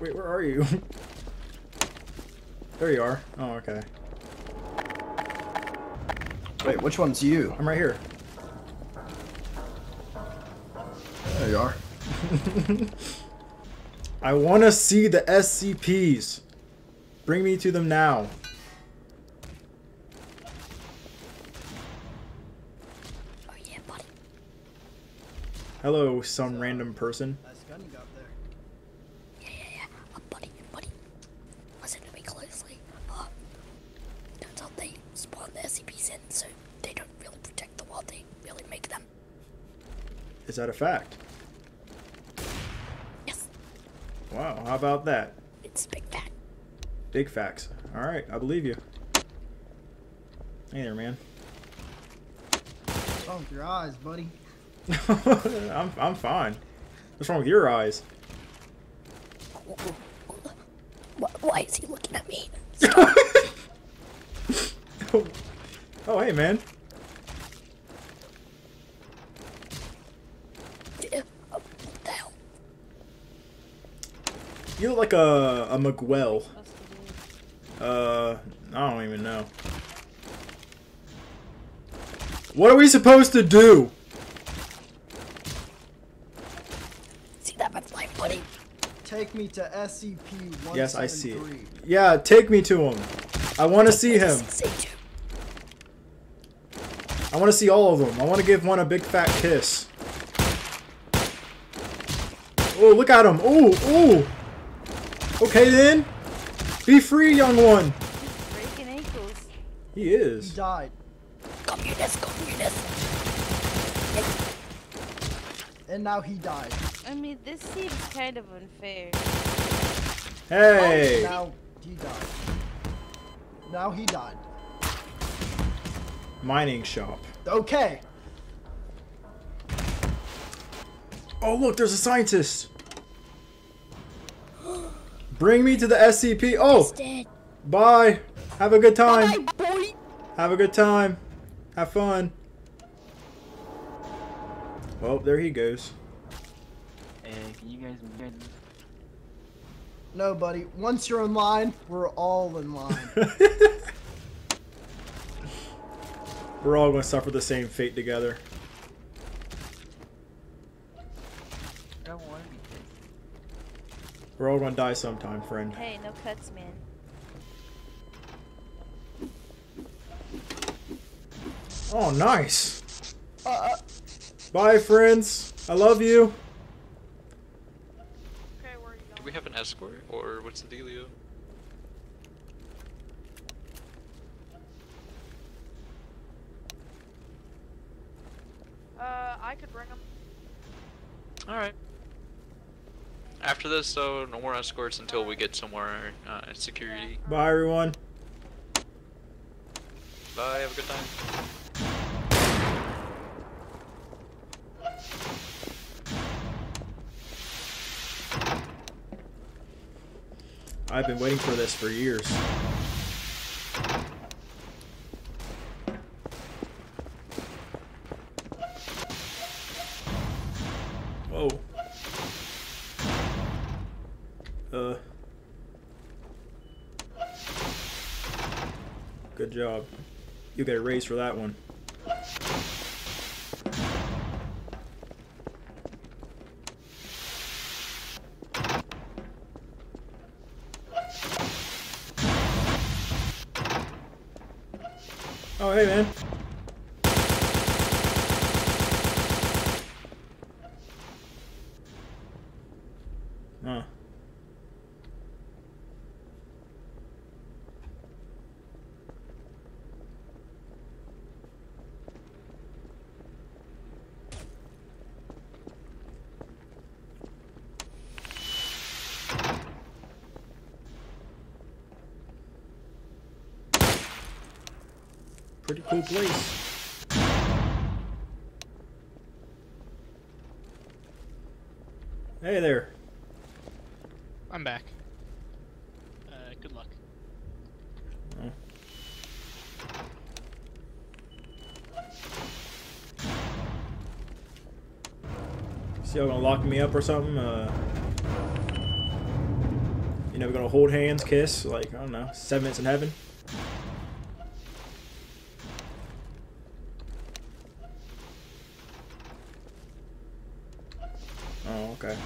Wait, where are you? there you are. Oh, okay. Wait, which one's you? I'm right here. There you are. I want to see the SCPs. Bring me to them now. Oh yeah, buddy. Hello, some random person. Nice gun you got there. Yeah, yeah, yeah. Uh, buddy, buddy. Listen to me closely. Uh, turns out they spawn the SCPs in, so they don't really protect the world. They really make them. Is that a fact? Yes, Wow, how about that? it's big fact. Big facts. Alright, I believe you. Hey there, man. What's wrong with your eyes, buddy? I'm, I'm fine. What's wrong with your eyes? Why, why is he looking at me? oh, hey, man. What the hell? You look like a, a Miguel. Uh, I don't even know. What are we supposed to do? See that red light, buddy? Take me to SCP-173. Yes, I see it. Yeah, take me to him. I want to see him. Say two. I want to see all of them. I want to give one a big fat kiss. Oh, look at him. Oh, oh. Okay then. Be free, young one. Breaking ankles. He is. He is. died. Communist, communist. And now he died. I mean, this seems kind of unfair. Hey. Now he died. Now he died. Mining shop. Okay. Oh, look, there's a scientist. Bring me to the SCP. Oh, bye. Have a good time. Bye, boy. Have a good time. Have fun. Well, there he goes. Hey, can you guys good? No, buddy. Once you're in line, we're all in line. We're all going to suffer the same fate together. I don't want to be taken. We're all going to die sometime, friend. Hey, no cuts, man. Oh, nice. Bye, friends. I love you. Do we have an escort, or what's the dealio? Uh, I could bring him. Alright. After this, though, no more escorts until we get somewhere uh, security. Bye, everyone. Bye, have a good time. I've been waiting for this for years. Whoa. Uh. Good job. You get a raise for that one. Oh, hey, man. Huh. Pretty cool place. Hey there. I'm back. Uh, good luck. Oh. See y'all gonna lock me up or something? Uh, know, we're gonna hold hands, kiss, like I don't know, seven minutes in heaven. Oh, okay.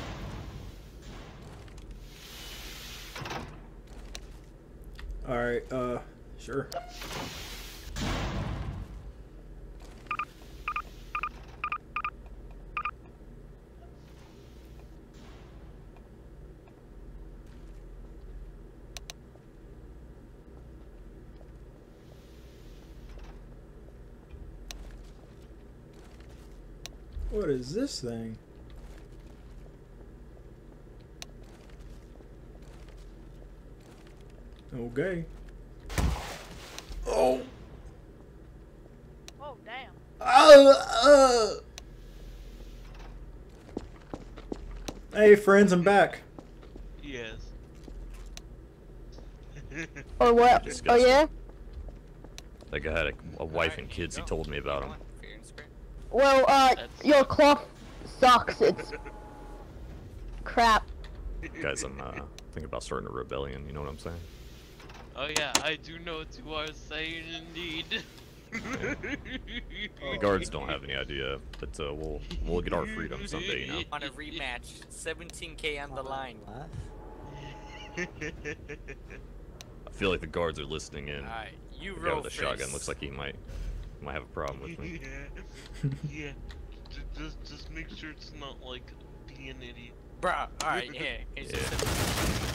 All right. Uh, sure. What is this thing? Okay. Oh. Oh, damn. Uh, uh. Hey, friends, I'm back. Yes. Oh what? Oh yeah. That guy had a, a wife and kids. He told me about him. Well, uh, That's- your cloth sucks. It's crap. Guys, I'm uh, thinking about starting a rebellion. You know what I'm saying? Oh yeah, I do know what you are saying indeed. The guards don't have any idea, but uh, we'll we'll get our freedom someday. You know. On a rematch, 17k on the line. I feel like the guards are listening in. Alright, you The guy roll with the shotgun looks like he might might have a problem with me. yeah. yeah. Just just make sure it's not like being an idiot. Bruh, alright, yeah. It's Yeah.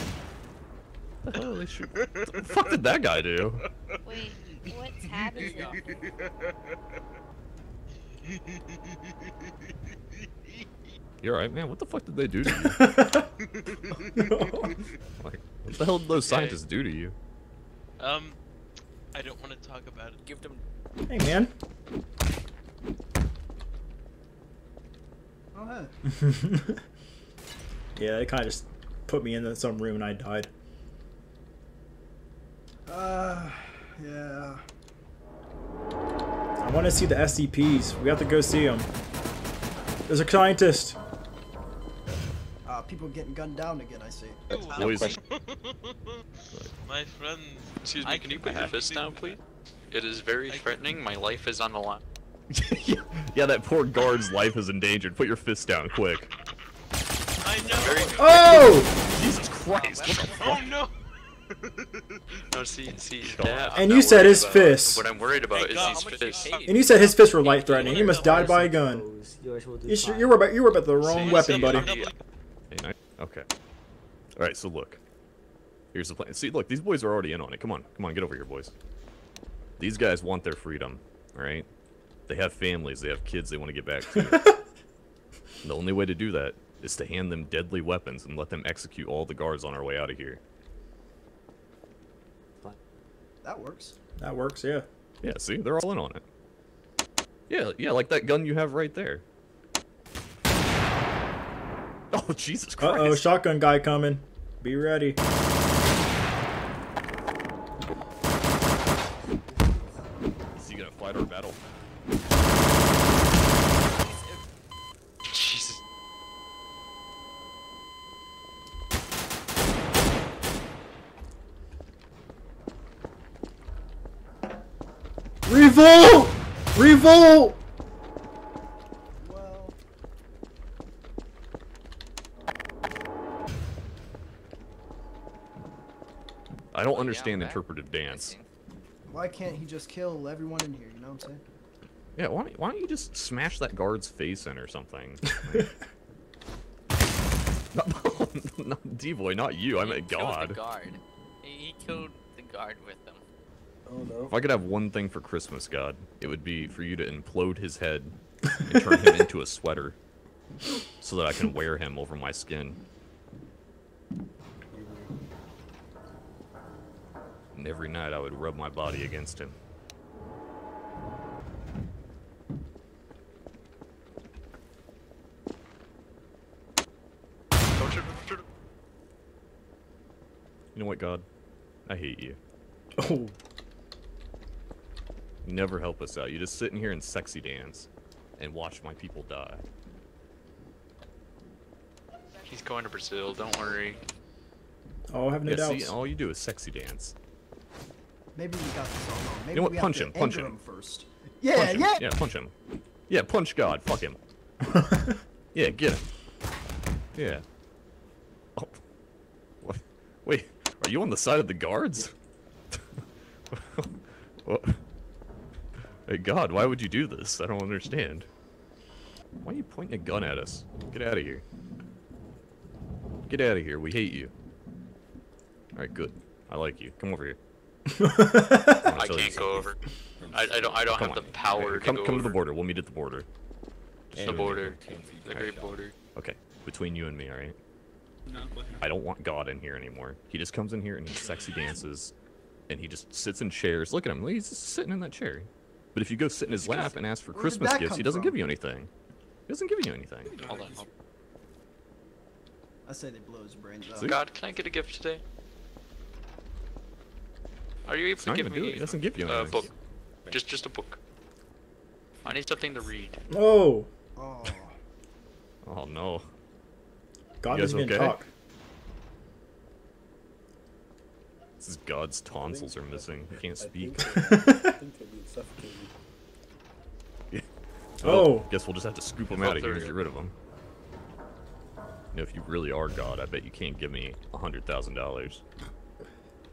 Just What the hell they shoot? What the fuck did that guy do? Wait, what tab is that? You alright, man? What the fuck did they do to you? Like, what the hell did those scientists do to you? um, I don't want to talk about it. give them. Hey, man. Oh, hey. yeah, they kind of just put me in some room and I died. Uh, yeah. I want to see the SCPs. We have to go see them. There's a scientist. Uh, people getting gunned down again, I see. Boys, My friend. Excuse me, I can you put your have fist down, please? It is very I- threatening. My life is on the line. yeah, yeah, that poor guard's life is endangered. Put your fist down, quick. I know. Very. Oh! Jesus Christ! What the Oh no. No, see, see, that, And you said his about. fists. What I'm worried about Hey, is God, these how you fists. And you said his fists were life threatening. He must die by a gun. You, sh- you were about you were about the wrong See, weapon, see, buddy. I'm not- Hey, nice. Okay. All right. So look. Here's the plan. See, look, these boys are already in on it. Come on, come on, get over here, boys. These guys want their freedom. All right. They have families. They have kids. They want to get back to. the only way to do that is to hand them deadly weapons and let them execute all the guards on our way out of here. That works. That works, yeah. Yeah. See, they're all in on it. Yeah, yeah, like that gun you have right there. Oh Jesus Uh Christ! oh, shotgun guy coming. Be ready. Is he gonna fight our battle? Revolt! Revolt! Well, I don't understand I'm interpretive dance. why can't he just kill everyone in here? You know what I'm saying? Yeah, why don't, why don't you just smash that guard's face in or something? Like- no, D-boy, not you. I He meant killed God. The guard. He, he killed the guard with them. Oh no. If I could have one thing for Christmas, God, it would be for you to implode his head and turn him into a sweater, so that I can wear him over my skin. And every night I would rub my body against him. Don't shoot, don't shoot. You know what, God? I hate you. Oh, You never help us out. You just sit in here and sexy dance and watch my people die. He's going to Brazil. Don't worry. Oh, I have no yeah, see, all you do is sexy dance. Maybe we got this all wrong. Maybe know what? we have Punch to him, punch anger him. first. Yeah, punch him. yeah. Yeah, punch him. Yeah, punch God. Fuck him. yeah, get him. Yeah. Oh. What? Wait, are you on the side of the guards? what? Hey, God, why would you do this? I don't understand. Why are you pointing a gun at us? Get out of here. Get out of here. We hate you. Alright, good. I like you. Come over here. I can't go over. I, I don't I don't Come have on. the power Come, to go come over to the border. We'll meet at the border. Just the border, the great border. Okay, between you and me, alright? I don't want God in here anymore. He just comes in here and he sexy dances, and he just sits in chairs. Look at him. He's just sitting in that chair. But if you go sit in his lap and ask for Christmas gifts, he doesn't from? give you anything. He doesn't give you anything. Hold on. I say they blow his brains out. God, can I get a gift today? Are you able He's to give me it. He doesn't give you a anything. book? Just just a book. I need something to read. Oh, Oh. Oh no. God You guys doesn't okay? talk. This is God's tonsils are missing. He can't speak. Oh. Well, guess we'll just have to scoop him Oh, out of here there and we get rid of him. You know, if you really are God, I bet you can't give me a hundred thousand dollars.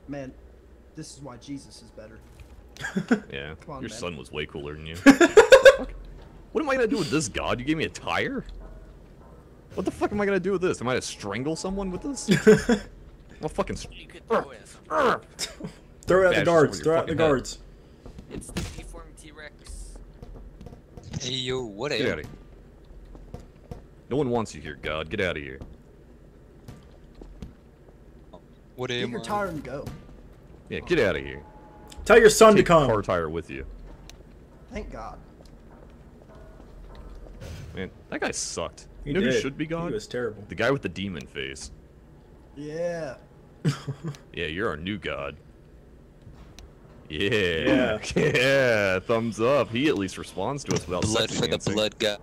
Man, this is why Jesus is better. Yeah, on, your man. son was way cooler than you. What am I gonna do with this God? You gave me a tire? What the fuck am I gonna do with this? Am I gonna strangle someone with this? I'll fucking. s- You could throw it. Throw it at the guards. Throw it at the fucking head. guards. It's the deformed T-Rex. Hey yo, what Get out a of here. No one wants you here, God. Get out of here. what Get am your I? tire and go. Yeah, get out of here. Tell your son to Take the come. car tire with you. Thank God. Man, that guy sucked. He you know who should be God? He was terrible. The guy with the demon face. Yeah. Yeah, you're our new god. Yeah. Yeah. Yeah. Thumbs up. He at least responds to us without Blood sexy for the blood god.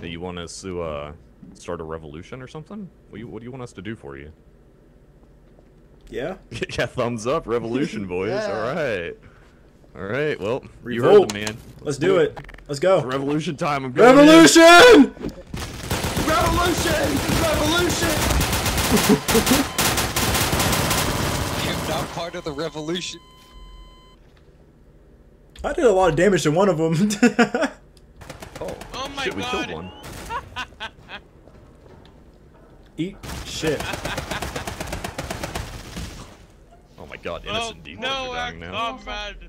Hey, You want us to uh, start a revolution or something? What do you What do you want us to do for you? Yeah. yeah, thumbs up, revolution, boys. Yeah. All right. All right. Well, you heard Revolt. the man. Let's do it. Let's go. Revolution time. I'm going in. Revolution! Revolution! Revolution! I'm not part of the revolution. I did a lot of damage to one of them. Oh, Oh my shit, we god! killed one. Eat shit. Oh my god, Oh innocent demons no, are our dying now. comrade!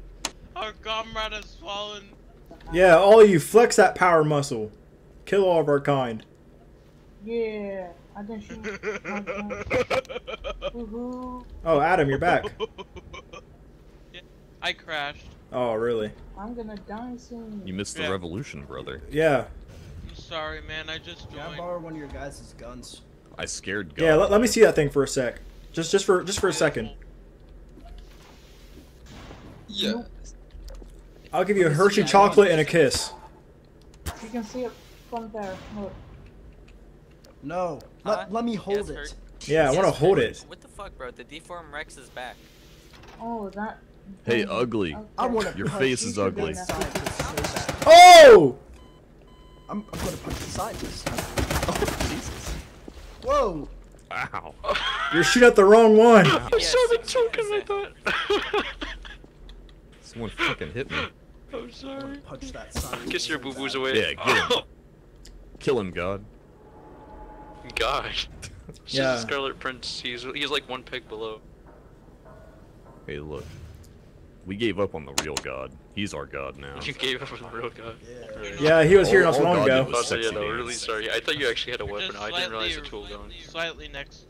Our comrade has fallen. Yeah, all you flex that power muscle. Kill all of our kind. Yeah, I didn't. Woohoo! Oh, Adam, you're back. I crashed. Oh, really? I'm gonna die soon. You missed the Yeah. revolution, brother. Yeah. I'm sorry, man. I just Can I joined. borrow one of your guys' guns? I scared God. Yeah, let, let me see that thing for a sec. Just just for just for a second. Yeah. I'll give you a Hershey chocolate and a kiss. You can see it from there. Look. No. Let, Huh? let me hold Yes, it. Hurt. Yeah, I want to hold it. What the fuck, bro? The deformed Rex is back. Oh, that. Hey, ugly. I want to Your face is ugly. so. Oh! I'm, I'm gonna punch the scientist. Oh, Jesus. Whoa! Wow. You're shooting at the wrong one. I Yes, saw the token. I thought. Someone fucking hit me. I'm sorry. Punch that scientist. Kiss your boo boos away. Yeah, get him. Kill him, God. God. It's Yeah. a Scarlet Prince. He's he's like one peg below. Hey, look. We gave up on the real God. He's our God now. You gave him the real God. Yeah. Yeah, he was here All- not so long ago. did was Oh, yeah, no, really sorry. I thought you actually had a You're weapon. I didn't realize the tool gun. Slightly next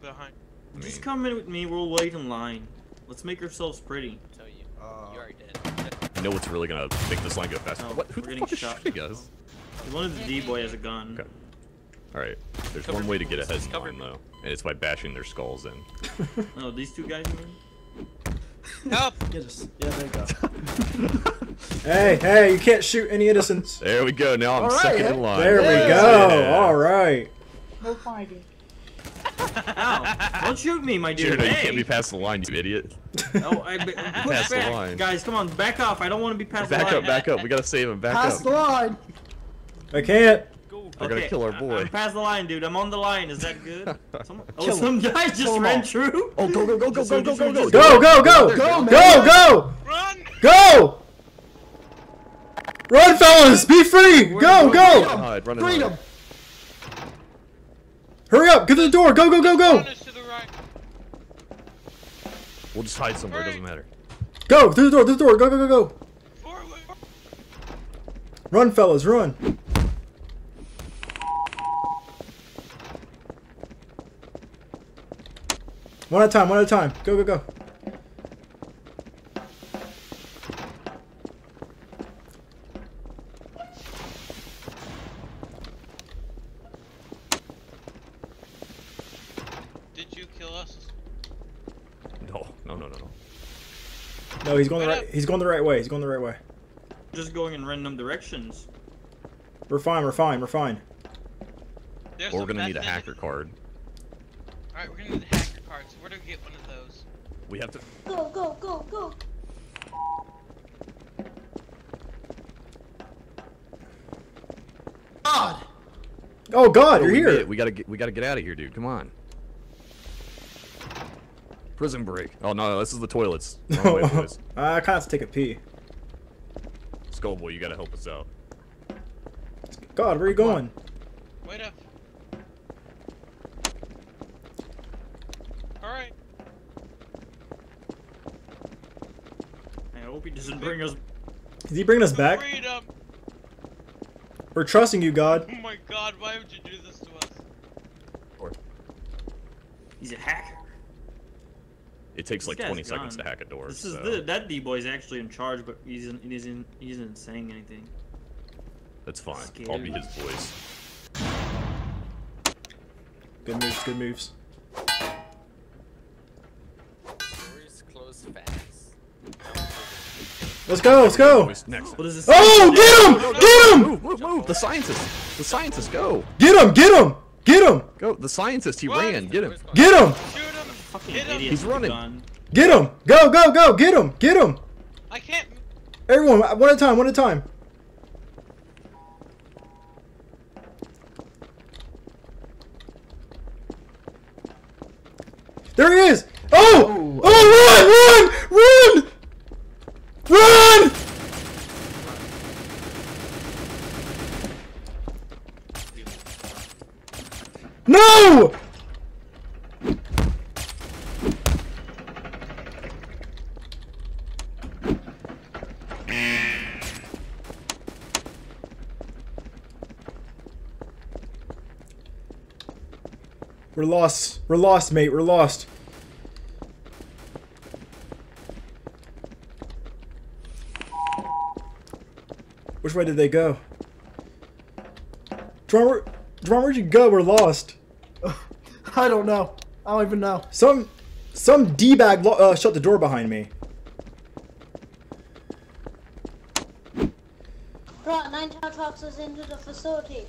behind. I mean, Just come in with me. We'll wait in line. Let's make ourselves pretty. tell you, Uh, you are dead. you know what's really gonna make this line go faster? No, what? Who we're the getting fuck is shot. shooting us? One of the D-boy has a gun. Okay. Alright, there's Cover one way to get please. ahead in Cover though. And it's by bashing their skulls in. No, oh, these two guys, you mean? Help! Yeah, just, yeah, there you go. Hey, hey, you can't shoot any innocents. There we go, now I'm All right, second hey. in line. There we go. Yeah. All right. No fighting. Ow. Don't shoot me, my dude. Jared, you Hey. can't be past the line, you idiot. Oh, I, push Pass the line. Guys, come on, back off. I don't want to be past Back the line. Back up, back up. We gotta save him. Back Pass up. the line. I can't. They're gonna kill our boy. I'm past the line, dude. I'm on the line. Is that good? Some, oh, Kill some guy just Kill 'em ran all. through. Oh, go, go, go, go, So go, go, just- go, go. just- Go, go, go! Go, man. Go, go! Run! Go! Run, fellas! Be free! Go, Run go! and hide, run and Freedom. hide. Hurry up! Get to the door! Go, go, go, go! Run us to the right. We'll just hide somewhere. It doesn't matter. Go! Through the door! Through the door! Go, go, go, go! Forward. Run, fellas! Run! One at a time. One at a time. Go, go, go. Did you kill us? No, no, no, no, no. No, he's going the right. He's going the right way. He's going the right way. Just going in random directions. We're fine. We're fine. We're fine. There's Or we're gonna need a method- hacker card. Alright, we're gonna need a hacker card. So where do we get one of those? We have to. Go, go, go, go. God. Oh God, Oh, you're we here. it. We gotta get. We gotta get out of here, dude. Come on. Prison break. Oh no, this is the toilets. Wrong way, boys. Uh, I kind of have to take a pee. Skullboy, you gotta help us out. God, where are you going? Wait up. Alright. I hope he doesn't bring us. Is he bringing us back? Freedom! We're trusting you, God. Oh my god, why would you do this to us? He's a hacker. It takes This like guy's 20 seconds to hack a door. This is so the that D boy's actually in charge, but he's in, he isn't he isn't saying anything. That's fine. Scared. I'll be his voice. Good moves. Good moves. Let's go. Let's go. Next. What is this? Oh, get him! Get him! Move, move, move! The scientist! The scientist, go! Get him! Get him! Get him! Go! The scientist, he What? ran! Get him! Get him! Shoot him! Fucking Hit him! idiot He's running. Get him! Go, go, go! Get him! Get him! I can't. Everyone, one at a time. One at a time. There he is! Oh, run! Run! Run! No! We're lost. We're lost, mate. We're lost. Which way did they go? Drum, where, Drum, where'd you go? We're lost. I don't know. I don't even know. Some, some d-bag uh, shut the door behind me. Brought nine tower boxes into the facility.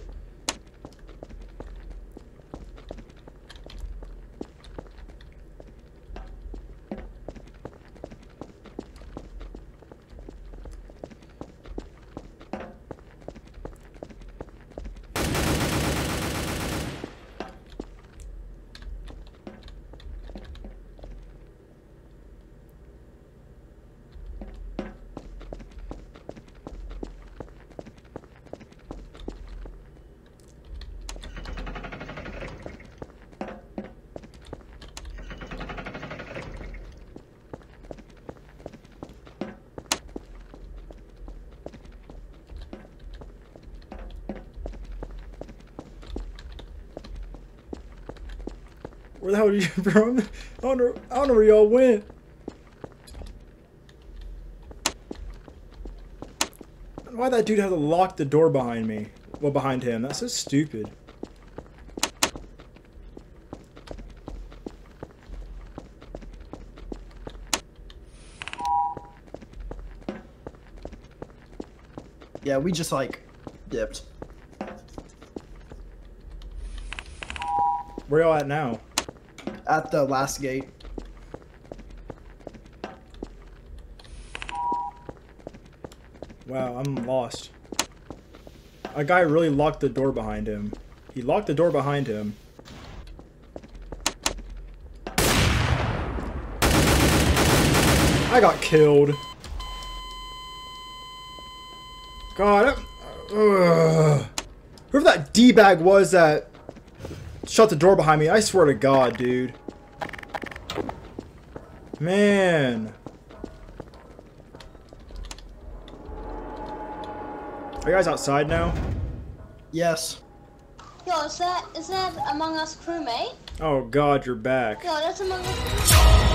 Where the hell did you from? I don't know. I don't know where y'all went. Why that dude had to lock the door behind me? Well, behind him. That's so stupid. Yeah, we just like dipped. Where y'all at now? At the last gate. Wow, I'm lost. A guy really locked the door behind him. He locked the door behind him. I got killed. God, ugh. whoever that d-bag was that shut the door behind me, I swear to God, dude. Man. Are you guys outside now? Yes. Yo, is that is that Among Us crewmate? Oh God, you're back. Yo, that's Among Us.